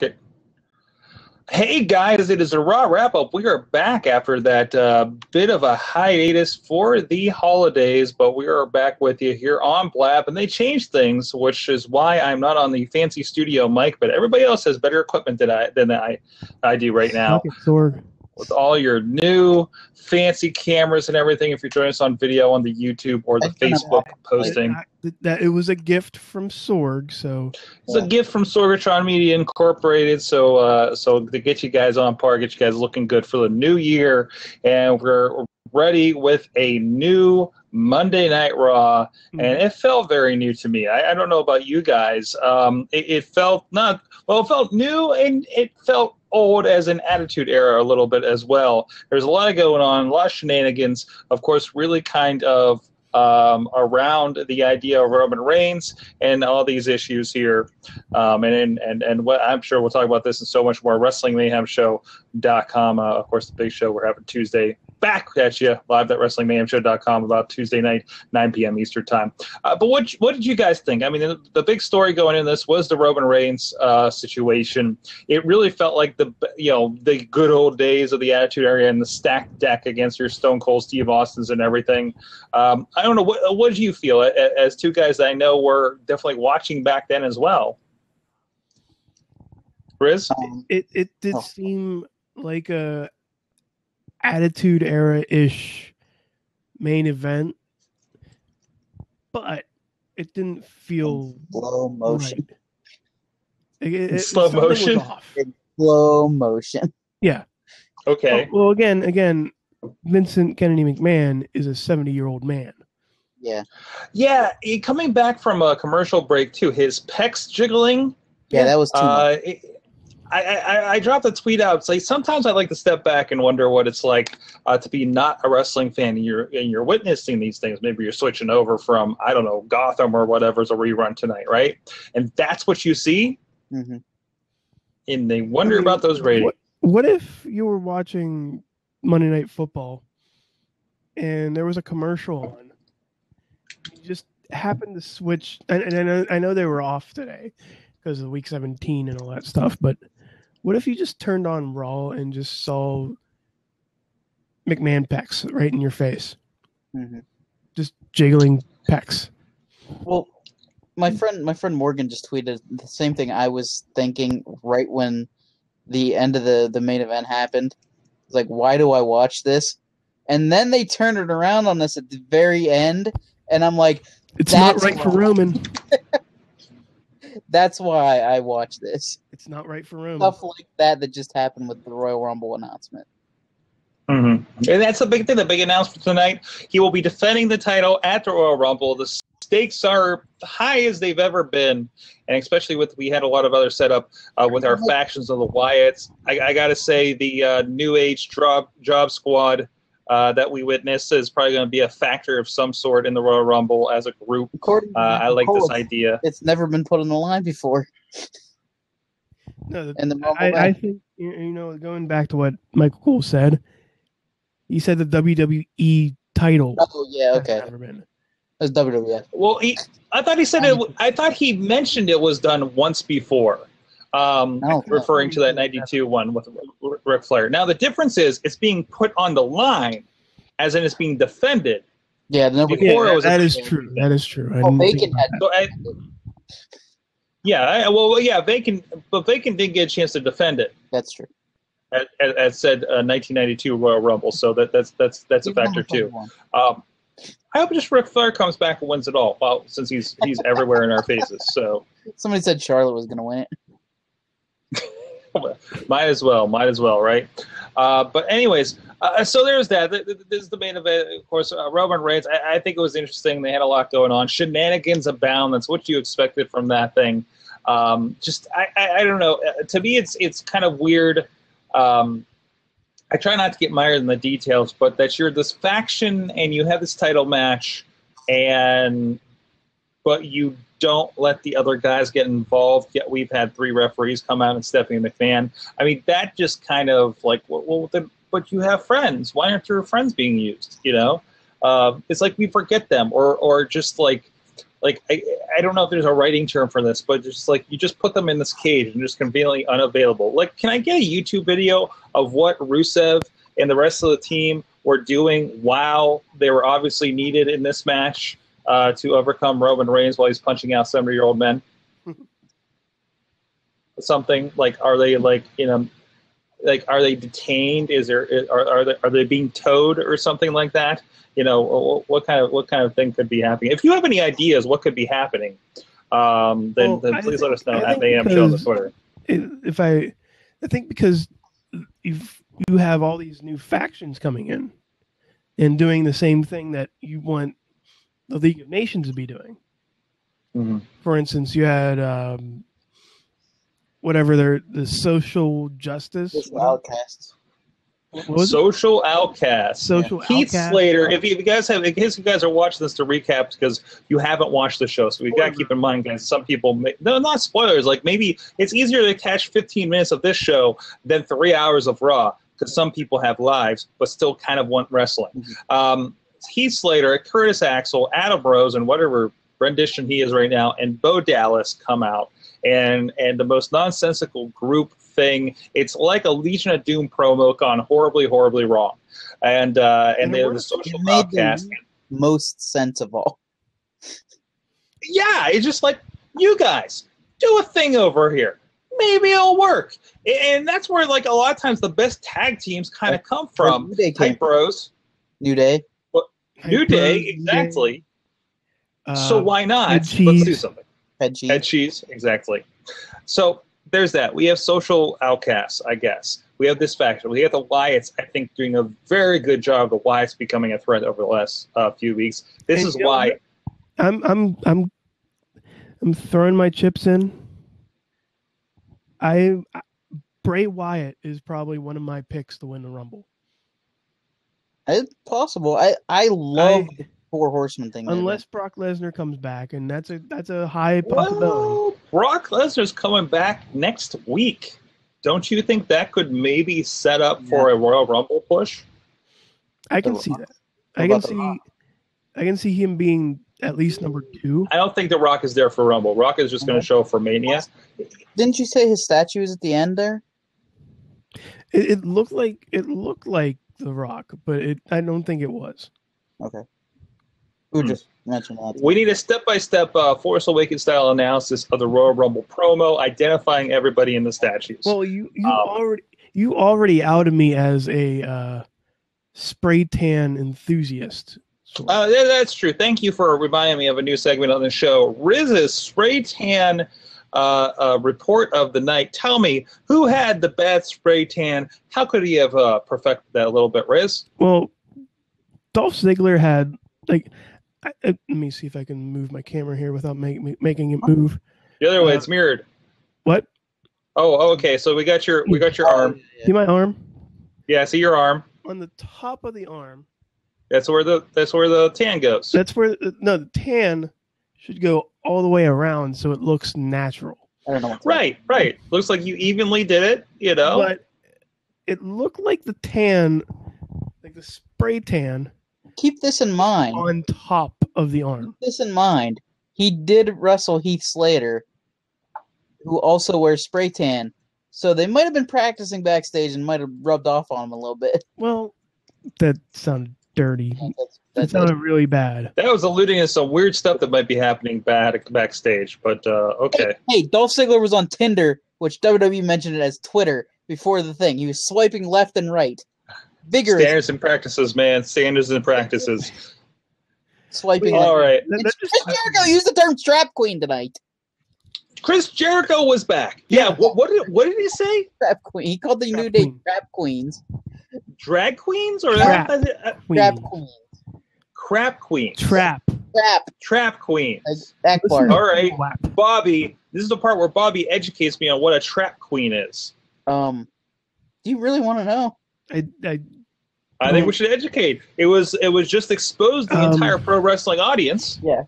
market. Hey guys, it is a Raw wrap up. We are back after that uh, bit of a hiatus for the holidays, but we are back with you here on Blab. And they changed things, which is why I'm not on the fancy studio mic, but everybody else has better equipment than I than I, I do right now. With all your new fancy cameras and everything. If you're joining us on video on the YouTube or the Facebook posting, that, that, it was a gift from Sorg. So it's a gift from Sorgatron Media Incorporated. So uh, so to get you guys on par, get you guys looking good for the new year, and we're ready with a new Monday Night Raw, and mm-hmm. it felt very new to me. I, I don't know about you guys. Um, it, it, felt not well. It felt new, and it felt old as an attitude era a little bit as well. There's a lot of going on, a lot of shenanigans. Of course, really kind of um, around the idea of Roman Reigns and all these issues here. Um, and and and what I'm sure we'll talk about this and so much more. WrestlingMayhemShow.com. Uh, of course, the big show we're having Tuesday back at you live at WrestlingMayhemShow.com about Tuesday night, 9 p.m. Eastern time. Uh, but what what did you guys think? I mean, the, the big story going in this was the Roman Reigns uh, situation. It really felt like the you know the good old days of the Attitude Era and the stacked deck against your Stone Cold Steve Austin's and everything. Um, I don't know what what did you feel as two guys that I know were definitely watching back then as well. Riz, um, it it did oh. seem like a attitude era ish main event, but it didn't feel slow motion. Right. It, it, slow motion. slow motion. Yeah. Okay. Well, well, again, again, Vincent Kennedy McMahon is a seventy-year-old man. Yeah. Yeah, he, coming back from a commercial break too, his pecs jiggling. Yeah, that was too uh, much. It, I, I, I, dropped a tweet out. Say sometimes I like to step back and wonder what it's like uh, to be not a wrestling fan and you're and you're witnessing these things. Maybe you're switching over from I don't know Gotham or whatever's a rerun tonight, right? And that's what you see, mm-hmm. and they wonder I mean, about those ratings. What, what if you were watching Monday Night Football and there was a commercial on? You just happened to switch, and, and I, know, I know they were off today because of week 17 and all that stuff, but what if you just turned on Raw and just saw McMahon pecs right in your face? Mm-hmm. Just jiggling pecs. Well, my friend, my friend Morgan just tweeted the same thing I was thinking right when the end of the the main event happened. It's like, why do I watch this? And then they turned it around on us at the very end, and I'm like, it's not right for Roman. That's why I watch this. It's not right for room. Stuff like that that just happened with the Royal Rumble announcement. Mm-hmm. And that's the big thing, the big announcement tonight. He will be defending the title at the Royal Rumble. The stakes are high as they've ever been, and especially with we had a lot of other setup uh, with our factions of the Wyatts. I, I got to say, the uh, New Age job job squad uh, that we witness is probably going to be a factor of some sort in the Royal Rumble as a group. Uh, I like this idea. It's never been put on the line before. No, and the I, I, think you know, going back to what Michael Cole said, he said the WWE title. Oh yeah, okay. Never been. It's WWE. Well, he, I thought he said it. I thought he mentioned it was done once before um, oh, referring to that 92 one with Ric Flair. Now, the difference is it's being put on the line, as in it's being defended. Yeah, before yeah, it was that is true. That is true. Well, Bacon had. So I, yeah, I, well, yeah, Bacon, but Bacon didn't get a chance to defend it. That's true. As, as said, uh, 1992 Royal Rumble. So that that's that's that's a factor too. Um, I hope just Ric Flair comes back and wins it all. Well, since he's he's everywhere in our faces. So somebody said Charlotte was going to win it. Might as well, might as well, right? Uh, but anyways, uh, so there's that. This is the main event, of course. Uh, Roman Reigns. I, I, think it was interesting. They had a lot going on. Shenanigans abound. That's what you expected from that thing. Um, just I, I, I, don't know. Uh, to me, it's it's kind of weird. Um, I try not to get mired in the details, but that you're this faction and you have this title match, and but you don't let the other guys get involved. Yet we've had three referees come out and Stephanie McMahon. I mean, that just kind of like, well, well then, but you have friends. Why aren't your friends being used? You know, uh, it's like we forget them, or or just like like I, I don't know if there's a writing term for this, but just like you just put them in this cage and just conveniently unavailable. Like, can I get a YouTube video of what Rusev and the rest of the team were doing while they were obviously needed in this match uh, to overcome Roman Reigns while he's punching out seventy year old men? Something like, are they like you know? Like, are they detained? Is there are are they, are they being towed or something like that? you know what, what, kind of what kind of thing could be happening if you have any ideas what could be happening um, then, Well, then please think- let us know I at am show on the twitter if I, I think because you've you have all these new factions coming in and doing the same thing that you want the League of Nations would be doing. Mhm. For instance, you had um, whatever their the social justice. Social outcasts. What was social outcasts Social Heath outcast. Slater. If you, if you guys have, in case you guys are watching this to recap, because you haven't watched the show, so we've got to keep in mind, guys. Some people, may, no, not spoilers. Like maybe it's easier to catch 15 minutes of this show than three hours of Raw, because some people have lives but still kind of want wrestling. Mhm. Um, Heath Slater, Curtis Axel, Adam Rose, and whatever rendition he is right now, and Bo Dallas come out, and and the most nonsensical group thing. It's like a Legion of Doom promo gone horribly, horribly wrong, and uh, and And they're the social It made the outcast. most sense of all. Yeah, it's just like you guys do a thing over here. Maybe it'll work, and that's where like a lot of times the best tag teams kind of come from. New Day came. Hype Bros, New Day. New Day, exactly. so Uh, why not? Let's do something. Head cheese. Head cheese, exactly. So there's that. We have social outcasts, I guess. We have this faction. We have the Wyatts, I think, doing a very good job of the Wyatts becoming a threat over the last uh, few weeks. This And is you know why. I'm I'm I'm I'm throwing my chips in. I Bray Wyatt is probably one of my picks to win the Rumble. It's possible. I I love I- the four horsemen thing. they're unless Brock Lesnar comes back, and that's a that's a high possibility. Well, Brock Lesnar's coming back next week. Don't you think that could maybe set up for a Royal Rumble push? I can The see that. I can see. Rock? I can see him being at least number two. I don't think The Rock is there for Rumble. Rock is just going to show for Mania. Didn't you say his statue is at the end there? It, it looked like it looked like The Rock, but it I don't think it was. Okay. We just mentioned that. We need a step-by-step uh, Force Awakens style analysis of the Royal Rumble promo, identifying everybody in the statues. Well, you you Um, already you already outed me as a uh, spray tan enthusiast. So- Uh, yeah, that's true. Thank you for reminding me of a new segment on the show. Riz's spray tan uh, uh, report of the night. Tell me, who had the bad spray tan? How could he have uh, perfected that a little bit, Riz? Well, Dolph Ziggler had like. I, I- let me see if I can move my camera here without make, ma- making it move. The other way, Uh, it's mirrored. What? Oh, oh, okay. So we got your we got your arm. See my arm Yeah, see your arm. on the top of the arm. That's where the that's where the tan goes. That's where no the tan should go all the way around so it looks natural. I don't know. What's Right, right. Looks like you evenly did it. You know. But it looked like the tan, like the spray tan, Keep this in mind. on top of the arm. Keep this in mind. He did wrestle Heath Slater, who also wears spray tan. So they might have been practicing backstage and might have rubbed off on him a little bit. Well, that sounded dirty. That's, That that's, sounded really bad. that was alluding to some weird stuff that might be happening back backstage. But uh, okay. Hey, Dolph Ziggler was on Tinder, which WWE mentioned it as Twitter before the thing. He was swiping left and right, vigorous Standards and practices, man. Standards and practices. swiping. All right. left. That, And Chris just, Jericho used the term "trap queen" tonight. Chris Jericho was back. Yeah. What, what did what did he say? Trap queen. He called the Trap New Day queen. trap queens. Drag queens or Trap. uh, queen. Trap queens. crap queens? Trap. Trap. Trap queens. Akbar. Listen, All right. Whap. Bobby, this is the part where Bobby educates me on what a trap queen is. Um, do you really want to know? I, I, I think we should educate. It was it was just exposed the Um, entire pro wrestling audience. Yeah,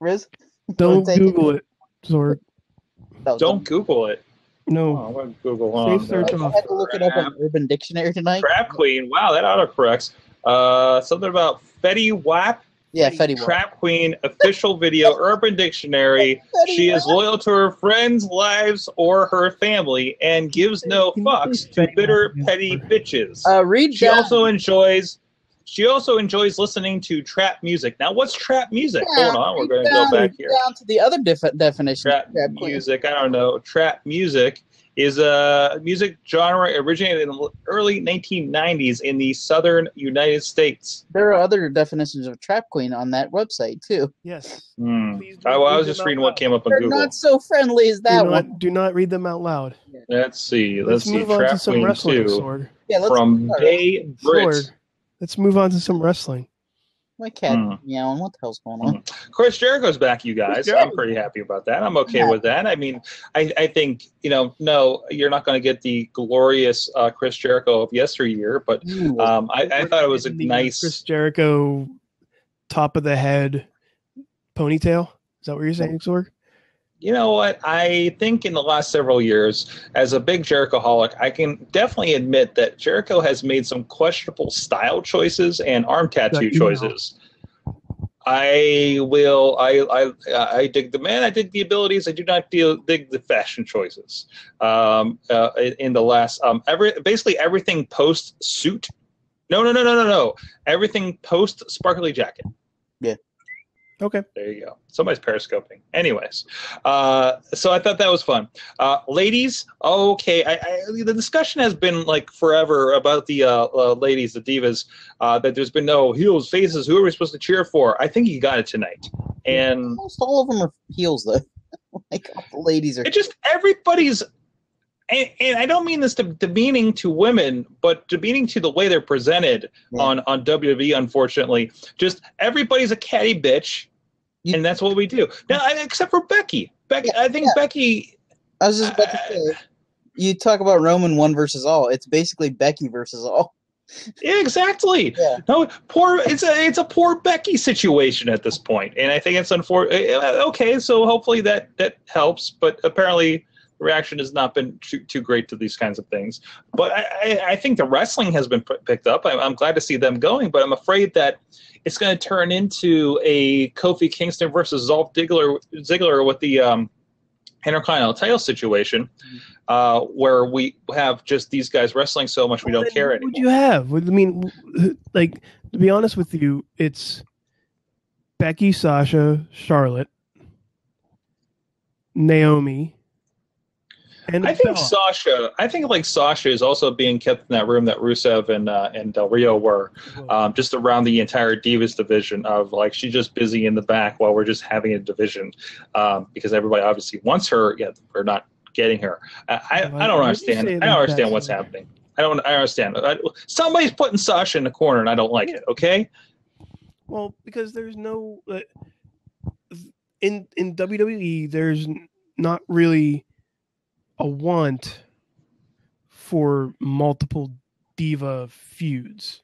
Riz? don't take it. Google it. Sorg. No, Don't Google it. Oh, No. I'm gonna Google. hold Safe on. search I off. had to look it up on Urban Dictionary tonight. Trap queen. Wow, that autocorrects. Uh, something about Fetty Wap. Yeah, Fetty Wap. Trap Queen official video Urban Dictionary. Fetty She is loyal to her friends, lives, or her family, and gives no fucks to bitter, petty bitches. Uh, read She down. also enjoys. She also enjoys listening to trap music. Now, what's trap music? Yeah, Hold on, we're going to go down- back here. Down to the other defi- definition. Trap of trap queen. music. I don't know. Trap music is a music genre originated in the early 1990s in the southern United States. There are other definitions of trap queen on that website too. Yes. Hmm. Please do I, well, I was just reading what came up on They're Google. not so friendly as that do one. not, do not read them out loud. Let's see. Let's, Let's, see. move on to Trap some Queen wrestling, 2 Sword. Yeah, let's. from all right. Bay Brit. Sword. Let's move on to some wrestling. My cat Hmm. meowing. What the hell's going on? Chris Jericho's back, you guys. I'm pretty happy about that. I'm okay Yeah. with that. I mean, I, I think, you know, no, you're not going to get the glorious uh, Chris Jericho of yesteryear, but um, I, I thought it was a nice. Chris Jericho top of the head ponytail. Is that what you're saying, Sorg? You know what? I think in the last several years, as a big Jericho holic, I can definitely admit that Jericho has made some questionable style choices and arm tattoo choices. I will. I I I dig the man. I dig the abilities. I do not deal, dig the fashion choices. Um, uh, in the last, um, every basically everything post suit. No, no, no, no, no, no. Everything post sparkly jacket. Okay. There you go. Somebody's periscoping. Anyways, uh, so I thought that was fun. Uh, ladies, okay. I, I, the discussion has been like forever about the uh, uh, ladies, the divas. Uh, that there's been no heels, faces. Who are we supposed to cheer for? I think you got it tonight. And Almost all of them are heels though. like all the ladies are. it just everybody's. And, and I don't mean this to demeaning to women, but demeaning to the way they're presented Yeah. on on WWE. Unfortunately, just everybody's a catty bitch, You- and that's what we do. Now, I- except for Becky. Becky, I think yeah. Becky. I was just about to uh, say. You talk about Roman one versus all. It's basically Becky versus all. Exactly. Yeah. No, poor. It's a it's a poor Becky situation at this point, and I think it's unfortunate. Eh, eh, okay, so hopefully that that helps, but apparently the reaction has not been too, too great to these kinds of things. But I, I, I think the wrestling has been p- picked up. I'm, I'm glad to see them going, but I'm afraid that it's going to turn into a Kofi Kingston versus Dolph Ziggler, Ziggler with the um, Intercontinental title situation, uh, where we have just these guys wrestling so much we Well, don't care what anymore. Would you have? I mean, like to be honest with you, it's Becky, Sasha, Charlotte, Naomi, and I think Bella. Sasha. I think like Sasha is also being kept in that room that Rusev and uh, and Del Rio were, um, just around the entire Divas division. Of like she's just busy in the back while we're just having a division, um, because everybody obviously wants her. Yet we're not getting her. I I, I don't Why do you understand. I don't understand what's happening. I don't. I understand. I, somebody's putting Sasha in the corner, and I don't like it. Okay. Well, because there's no uh, in in WWE, there's not really a want for multiple diva feuds.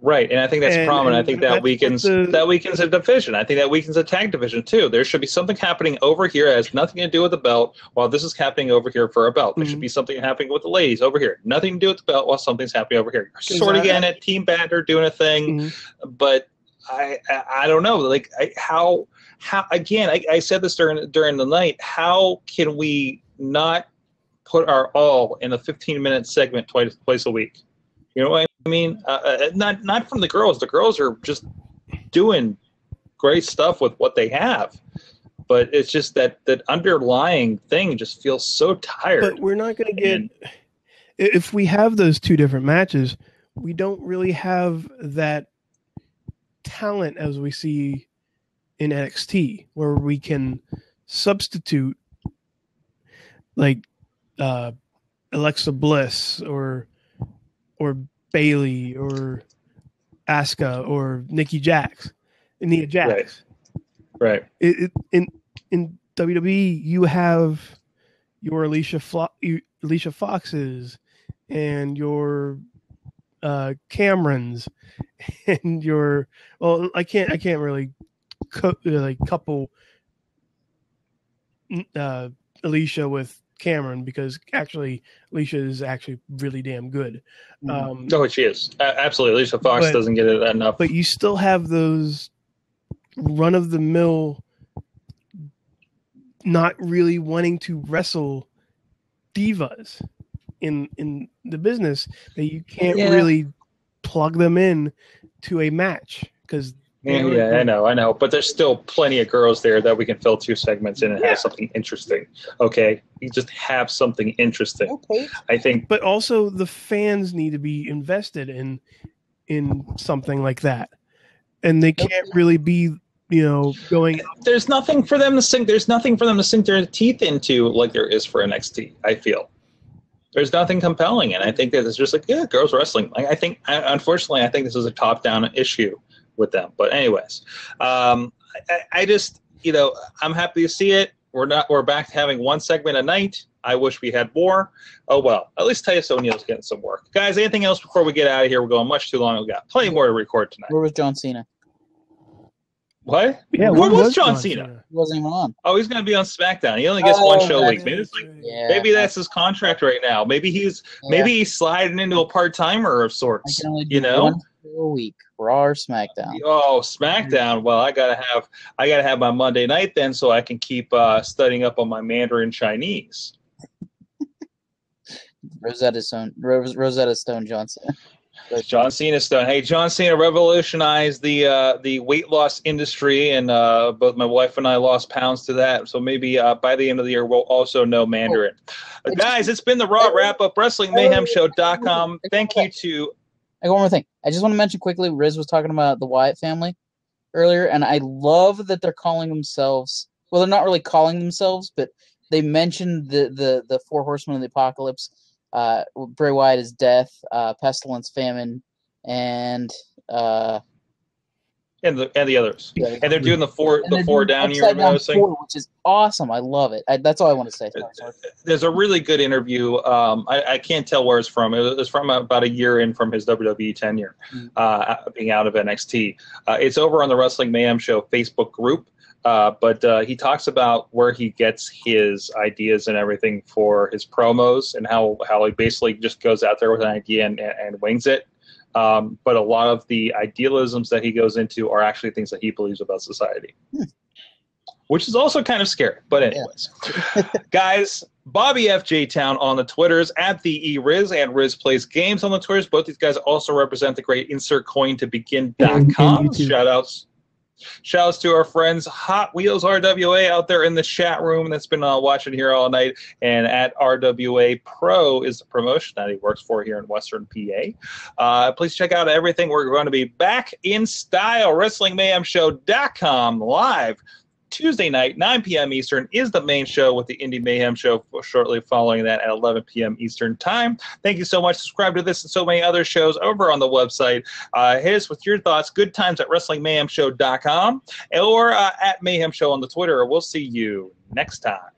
Right, and I think that's And- prominent. and I think that weakens the- that weakens a division. I think that weakens a tag division too. There should be something happening over here that has nothing to do with the belt, while this is happening over here for a belt. There should Mhm. be something happening with the ladies over here. Nothing to do with the belt, while something's happening over here. Is Sort of getting at Team Banter doing a thing, Mhm. but I, I I don't know. Like I, how how again? I, I said this during during the night. How can we not put our all in a 15 minute segment twice twice a week? You know what I mean? Uh, uh, not not from the girls. The girls are just doing great stuff with what they have, but it's just that that underlying thing just feels so tired. But we're not going to get And- if we have those two different matches. We don't really have that talent as we see in NXT, where we can substitute like uh, Alexa Bliss or or Bayley or Asuka or Nikki Jax, Nia Jax. right. It, it, in in WWE, you have your Alicia Flo- Alicia Foxes and your uh, Camerons and your well, I can't I can't really co- like couple uh, Alicia with Cameron because actually Alicia is actually really damn good. Um, No, she is A- absolutely. Alicia Fox But- doesn't get it enough. but you still have those run of the mill, not really wanting to wrestle divas in in the business that you can't Yeah. really plug them in to a match because Yeah, yeah, I know, I know, but there's still plenty of girls there that we can fill two segments in and Yeah. have something interesting. Okay, you just have something interesting. Okay. I think but also the fans need to be invested in in something like that and they can't really be you know going there's nothing for them to sink. There's nothing for them to sink their teeth into like there is for NXT. I feel there's nothing compelling, and I think that it's just like yeah, girls wrestling. Like I think, unfortunately, I think this is a top-down issue with them. But anyways, um, I, I just you know I'm happy to see it. We're not. We're back to having one segment a night. I wish we had more. Oh well. At least Titus O'Neil's getting some work, guys. Anything else before we get out of here? We're going much too long. We got plenty more to record tonight. Where was John Cena? What? yeah Where what was John Cena? He wasn't even on. Oh, he's going to be on SmackDown. He only gets one Oh, show a week. Maybe, like, Yeah. maybe that's his contract right now. Maybe he's Yeah. maybe he's sliding into a part timer of I sorts. can only do You know? one show a week. Raw or SmackDown. Oh, SmackDown. Well, I gotta have I gotta have my Monday night then, so I can keep uh, studying up on my Mandarin Chinese. Rosetta Stone. Ros- Rosetta Stone Johnson. John Cena's done. Hey, John Cena revolutionized the uh, the weight loss industry, and uh, both my wife and I lost pounds to that. So maybe uh, by the end of the year, we'll also know Mandarin. Uh, guys, it's been the Raw Wrap Up Wrestling Mayhem Show.com. Thank you to I got one more thing. I just want to mention quickly. Riz was talking about the Wyatt family earlier, and I love that they're calling themselves. Well, they're not really calling themselves, but they mentioned the the the four horsemen of the apocalypse. Uh, Bray Wyatt is death, uh, pestilence, famine, and uh, and the and the others. yeah, And they're doing the four the four down year upside down four, which is awesome. I love it. I, that's all I want to say. Sorry. There's a really good interview. Um, I, I can't tell where it's from. It was from about a year in from his WWE tenure, Mm. uh, being out of NXT. Uh, it's over on the Wrestling Mayhem Show Facebook group. Uh, but uh, he talks about where he gets his ideas and everything for his promos and how, how he basically just goes out there with an idea and, and wings it. Um, but a lot of the idealisms that he goes into are actually things that he believes about society, Hmm. which is also kind of scary. But anyways, guys, Bobby FJ Town on the Twitters at the E Riz and Riz plays games on the Twitters. Both these guys also represent the great insert coin to begin.com. YouTube. Shout outs. Shout outs to our friends Hot Wheels RWA out there in the chat room that's been uh, watching here all night. And at RWA Pro is the promotion that he works for here in Western PA. Uh, please check out everything. We're going to be back in style. WrestlingMayhemShow.com live Tuesday night, 9 p.m. Eastern, is the main show with the Indie Mayhem Show shortly following that at 11 p.m. Eastern Time. Thank you so much. Subscribe to this and so many other shows over on the website. Uh, hit us with your thoughts. Good times at WrestlingMayhemShow.com or uh, at Mayhem Show on the Twitter. We'll see you next time.